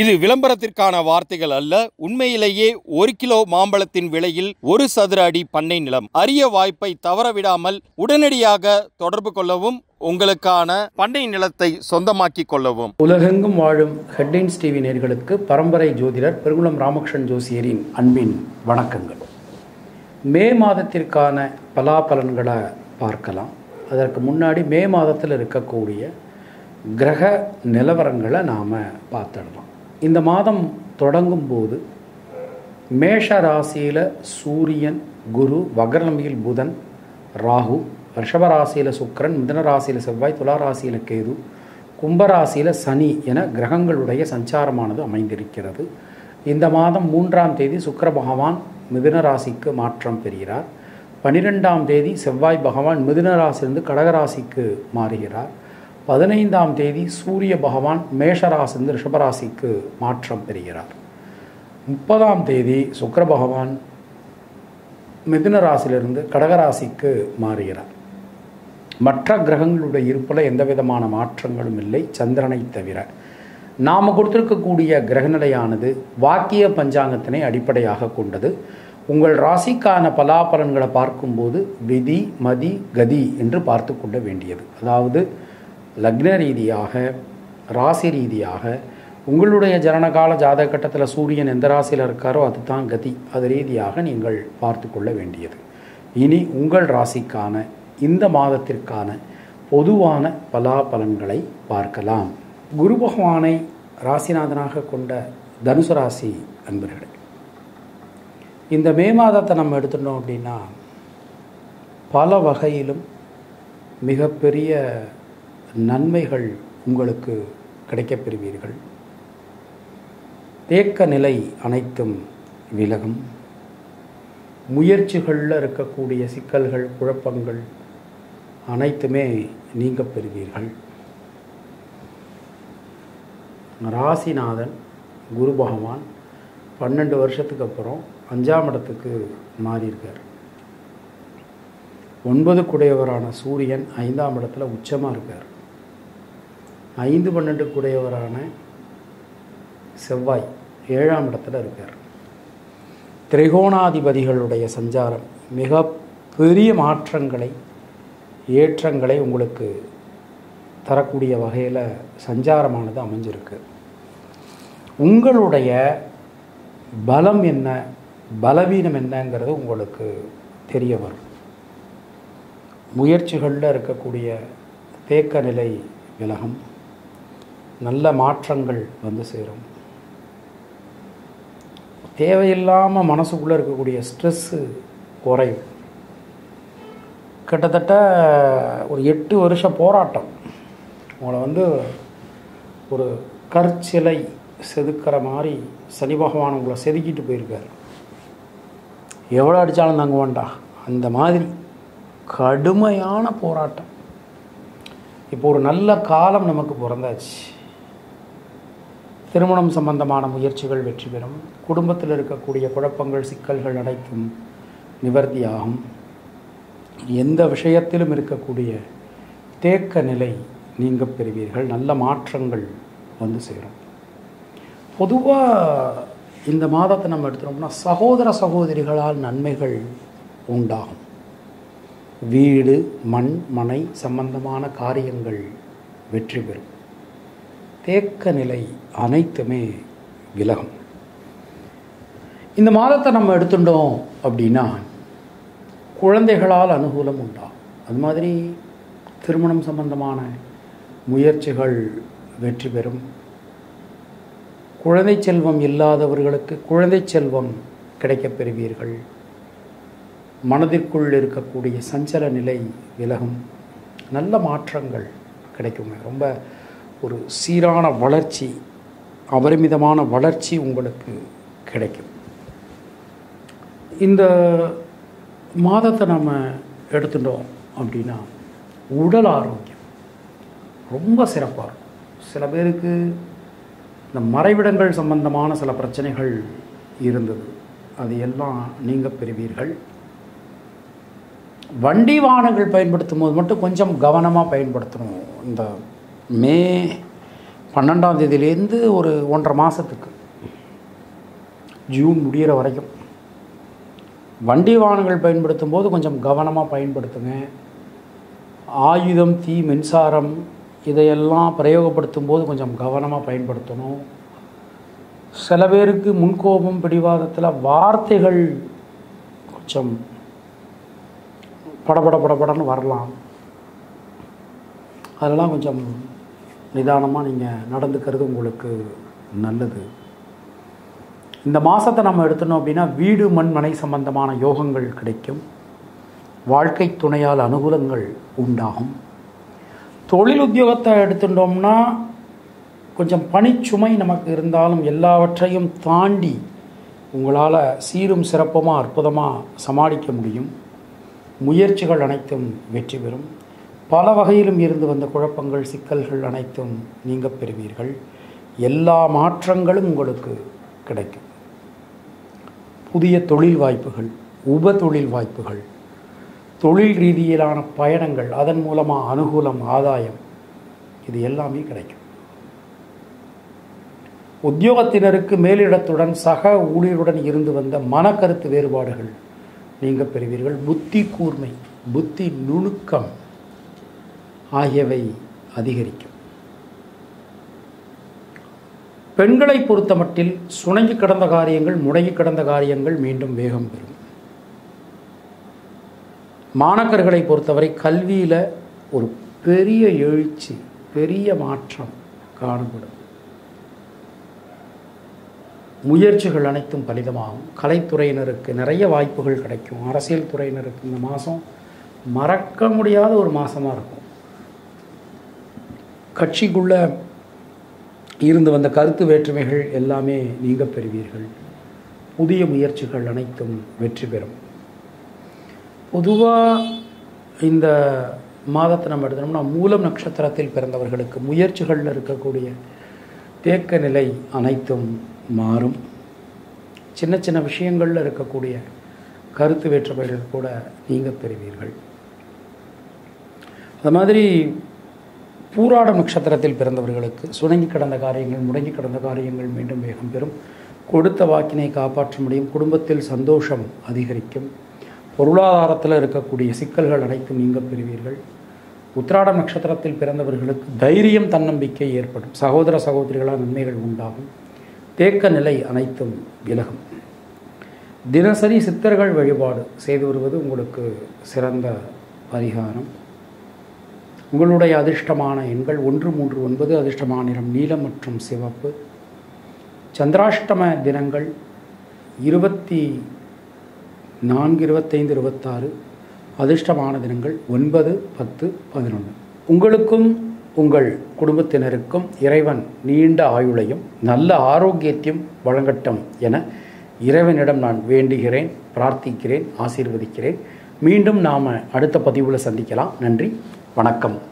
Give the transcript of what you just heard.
இது விளம்பரத்திற்கான வார்த்தைகள் அல்ல. உண்மையிலேயே ஒரு கிலோ மாம்பழத்தின் விலையில் ஒரு சதுர அடி பண்ணை நிலம். அரிய வாய்ப்பை தவறவிடாமல் உடனடியாக தொடர்பு கொள்ளவும் உங்களுக்கான பண்ணை நிலத்தை சொந்தமாக்கிக் கொள்ளவும். உலகெங்கும் வாழும் ஹெட்லைன்ஸ் டிவி நேர்களுக்கு பரம்பரை ஜோதிடர் பெருங்குளம் ராமகிருஷ்ணன் ஜோசியரின் அன்பின் வணக்கங்கள். மே மாதத்திற்கான பலாபலன்களை பார்க்கலாம். அதற்கு முன்னாடி மே மாதத்தில் இருக்கக்கூடிய கிரக நிலவரங்களை நாம் பார்த்துடலாம். இந்த மாதம் தொடங்கும் போது மேஷ ராசியில் சூரியன் குரு வக்ரநம்பியில் புதன் ராகு ரிஷப ராசியில் சுக்கரன் மிதன ராசியில் செவ்வாய் துலா ராசியில் கேது கும்பராசியில் சனி என கிரகங்களுடைய சஞ்சாரமானது அமைந்திருக்கிறது. இந்த மாதம் மூன்றாம் தேதி சுக்கர பகவான் மிதுன ராசிக்கு மாற்றம் பெறுகிறார். பனிரெண்டாம் தேதி செவ்வாய் பகவான் மிதுன ராசியிலிருந்து கடகராசிக்கு மாறுகிறார். பதினைந்தாம் தேதி சூரிய பகவான் மேஷராசிலிருந்து ரிஷபராசிக்கு மாற்றம் பெறுகிறார். முப்பதாம் தேதி சுக்கர பகவான் மிதுன ராசியிலிருந்து கடகராசிக்கு மாறுகிறார். மற்ற கிரகங்களுடைய இருப்பில் எந்த விதமான மாற்றங்களும் இல்லை சந்திரனை தவிர. நாம் கொடுத்திருக்கக்கூடிய கிரகநிலையானது வாக்கிய பஞ்சாங்கத்தினை அடிப்படையாக கொண்டது. உங்கள் ராசிக்கான பலாபலன்களை பார்க்கும்போது விதி மதி கதி என்று பார்த்து கொள்ள வேண்டியது. அதாவது லக்ன ரீதியாக ராசி ரீதியாக உங்களுடைய ஜனனகால ஜாதக கட்டத்தில் சூரியன் எந்த ராசியில் இருக்காரோ அதுதான் கதி. அது ரீதியாக நீங்கள் பார்த்து கொள்ள வேண்டியது. இனி உங்கள் ராசிக்கான இந்த மாதத்திற்கான பொதுவான பலாபலன்களை பார்க்கலாம். குரு பகவானை ராசிநாதனாக கொண்ட தனுசு ராசி அன்பர்களே இந்த மே மாதத்தை நம்ம எடுத்துட்டோம் அப்படின்னா பல வகையிலும் மிகப்பெரிய நன்மைகள் உங்களுக்கு கிடைக்கப் பெறுவீர்கள். தேக்க நிலை அனைத்தும் விலகும். முயற்சிகளில் இருக்கக்கூடிய சிக்கல்கள் குழப்பங்கள் அனைத்துமே நீங்க பெறுவீர்கள். ராசிநாதன் குரு பகவான் பன்னெண்டு வருஷத்துக்கு அப்புறம் அஞ்சாம் இடத்துக்கு மாறியிருக்கார். ஒன்பது குடையவரான சூரியன் ஐந்தாம் இடத்துல உச்சமாக இருக்கார். ஐந்து பன்னெண்டுக்குடையவரான செவ்வாய் ஏழாம் இடத்துல இருக்கார். திரிகோணாதிபதிகளுடைய சஞ்சாரம் மிக பெரிய மாற்றங்களை ஏற்றங்களை உங்களுக்கு தரக்கூடிய வகையில் சஞ்சாரமானது அமைஞ்சிருக்கு. உங்களுடைய பலம் என்ன பலவீனம் என்னங்கிறது உங்களுக்கு தெரிய வரும். முயற்சிகளில் இருக்கக்கூடிய தேக்க நிலை விலகும். நல்ல மாற்றங்கள் வந்து சேரும். தேவையில்லாமல் மனசுக்குள்ளே இருக்கக்கூடிய ஸ்ட்ரெஸ்ஸு குறையும். கிட்டத்தட்ட ஒரு எட்டு வருஷ போராட்டம். உங்களை வந்து ஒரு கற்சிலை செதுக்கிற மாதிரி சனி பகவான் உங்களை செதுக்கிட்டு போயிருக்கார். எவ்வளோ அடித்தாலும் தாங்க வேண்டாம் அந்த மாதிரி கடுமையான போராட்டம். இப்போ ஒரு நல்ல காலம் நமக்கு பிறந்தாச்சு. திருமணம் சம்பந்தமான முயற்சிகள் வெற்றி பெறும். குடும்பத்தில் இருக்கக்கூடிய குழப்பங்கள் சிக்கல்கள் அனைத்தும் நிவர்த்தியாகும். எந்த விஷயத்திலும் இருக்கக்கூடிய தேக்க நிலை நீங்க பெறுவீர்கள். நல்ல மாற்றங்கள் வந்து சேரும். பொதுவாக இந்த மாதத்தை நம்ம எடுத்துட்டோம்னா சகோதர சகோதரிகளால் நன்மைகள் உண்டாகும். வீடு மண் மனை சம்பந்தமான காரியங்கள் வெற்றி பெறும். தேக்க நிலை அனைத்துமே விலகும். இந்த மாதத்தை நம்ம எடுத்துட்டோம் அப்படின்னா குழந்தைகளால் அனுகூலம் உண்டா? அது மாதிரி திருமணம் சம்பந்தமான முயற்சிகள் வெற்றி பெறும். குழந்தை செல்வம் இல்லாதவர்களுக்கு குழந்தை செல்வம் கிடைக்கப் பெறுவீர்கள். மனதிற்குள் இருக்கக்கூடிய சஞ்சல நிலை விலகும். நல்ல மாற்றங்கள் கிடைக்குங்க. ரொம்ப ஒரு சீரான வளர்ச்சி அபரிமிதமான வளர்ச்சி உங்களுக்கு கிடைக்கும். இந்த மாதத்தை நம்ம எடுத்துட்டோம் அப்படின்னா உடல் ஆரோக்கியம் ரொம்ப சிறப்பாக இருக்கும். சில பேருக்கு இந்த மறைவிடங்கள் சம்பந்தமான சில பிரச்சனைகள் இருந்தது. அது எல்லாம் நீங்கள் பெறுவீர்கள். வண்டி வாகனங்கள் பயன்படுத்தும் போது மட்டும் கொஞ்சம் கவனமாக பயன்படுத்தணும். இந்த மே பன்னெண்டாம் தேதியிலேருந்து ஒரு ஒன்றரை மாதத்துக்கு ஜூன் முடிகிற வரைக்கும். வண்டி வாகனங்கள் பயன்படுத்தும் போது கொஞ்சம் கவனமாக பயன்படுத்துங்க. ஆயுதம் தீ மின்சாரம் இதையெல்லாம் பிரயோகப்படுத்தும் போது கொஞ்சம் கவனமாக பயன்படுத்தணும். சில பேருக்கு முன்கோபம் பிடிவாதத்தில் வார்த்தைகள் கொஞ்சம் படபட படபடன்னு வரலாம். அதெல்லாம் கொஞ்சம் நிதானமாக நீங்கள் நடந்துக்கிறது உங்களுக்கு நல்லது. இந்த மாதத்தை நம்ம எடுத்தோம் அப்படின்னா வீடு மண் மனை சம்பந்தமான யோகங்கள் கிடைக்கும். வாழ்க்கை துணையால் அனுகூலங்கள் உண்டாகும். தொழில் உத்தியோகத்தை எடுத்துட்டோம்னா கொஞ்சம் பணிச்சுமை நமக்கு இருந்தாலும் எல்லாவற்றையும் தாண்டி உங்களால் சீரும் சிறப்புமாக அற்புதமாக சமாளிக்க முடியும். முயற்சிகள் அனைத்தும் வெற்றி பெறும். பல வகையிலும் இருந்து வந்த குழப்பங்கள் சிக்கல்கள் அனைத்தும் நீங்க பெறுவீர்கள். எல்லா மாற்றங்களும் உங்களுக்கு கிடைக்கும். புதிய தொழில் வாய்ப்புகள் உப தொழில் வாய்ப்புகள் தொழில் ரீதியிலான பயணங்கள் அதன் மூலமாக அனுகூலம் ஆதாயம் இது எல்லாமே கிடைக்கும். உத்தியோகத்தினருக்கு மேலிடத்துடன் சக ஊழியருடன் இருந்து வந்த மனக்கருத்து வேறுபாடுகள் நீங்க பெறுவீர்கள். புத்தி கூர்மை புத்தி நுணுக்கம் ஆகியவை அதிகரிக்கும். பெண்களை பொறுத்த மட்டில் சுணங்கி கிடந்த காரியங்கள் முடங்கி கிடந்த காரியங்கள் மீண்டும் வேகம் பெறும். மாணக்கர்களை பொறுத்தவரை கல்வியில் ஒரு பெரிய எழுச்சி பெரிய மாற்றம் காணப்படும். முயற்சிகள் அனைத்தும் பலிதமாகும். கலைத்துறையினருக்கு நிறைய வாய்ப்புகள் கிடைக்கும். அரசியல் துறையினருக்கு இந்த மாதம் மறக்க முடியாத ஒரு மாதமாக இருக்கும். கட்சிக்குள்ள இருந்து வந்த கருத்து வேற்றுமைகள் எல்லாமே நீங்க பெறுவீர்கள். புதிய முயற்சிகள் அனைத்தும் வெற்றி பெறும். பொதுவாக இந்த மாதத்தை நம்ம எடுத்தோம்னா மூலம் நட்சத்திரத்தில் பிறந்தவர்களுக்கு முயற்சிகளில் இருக்கக்கூடிய தேக்க நிலை அனைத்தும் மாறும். சின்ன சின்ன விஷயங்களில் இருக்கக்கூடிய கருத்து வேற்றுமைகள் கூட நீங்க பெறுவீர்கள். அது மாதிரி பூராடம் நட்சத்திரத்தில் பிறந்தவர்களுக்கு சுணங்கி கடந்த காரியங்கள் முடங்கி கடந்த காரியங்கள் மீண்டும் வேகம் பெறும். கொடுத்த வாக்கினை காப்பாற்ற முடியும். குடும்பத்தில் சந்தோஷம் அதிகரிக்கும். பொருளாதாரத்தில் இருக்கக்கூடிய சிக்கல்கள் அனைத்தும் நீங்க பெறுவீர்கள். உத்திராடம் நட்சத்திரத்தில் பிறந்தவர்களுக்கு தைரியம் தன்னம்பிக்கை ஏற்படும். சகோதர சகோதரிகளால் நன்மைகள் உண்டாகும். தேக்க நிலை அனைத்தும் விலகும். தினசரி சித்தர்கள் வழிபாடு செய்து வருவது உங்களுக்கு சிறந்த பரிகாரம். உங்களுடைய அதிர்ஷ்டமான எண்கள் ஒன்று மூன்று ஒன்பது அதிர்ஷ்டமான நிறம் நீலம் மற்றும் சிவப்பு. சந்திராஷ்டம தினங்கள் இருபத்தி நான்கு இருபத்தைந்து இருபத்தாறு. அதிர்ஷ்டமான தினங்கள் ஒன்பது பத்து பதினொன்று. உங்களுக்கும் உங்கள் குடும்பத்தினருக்கும் இறைவன் நீண்ட ஆயுளையும் நல்ல ஆரோக்கியத்தையும் வழங்கட்டும் என இறைவனிடம் நான் வேண்டுகிறேன் பிரார்த்திக்கிறேன் ஆசீர்வதிக்கிறேன். மீண்டும் நாம் அடுத்த பதிவில் சந்திக்கலாம். நன்றி. வணக்கம்.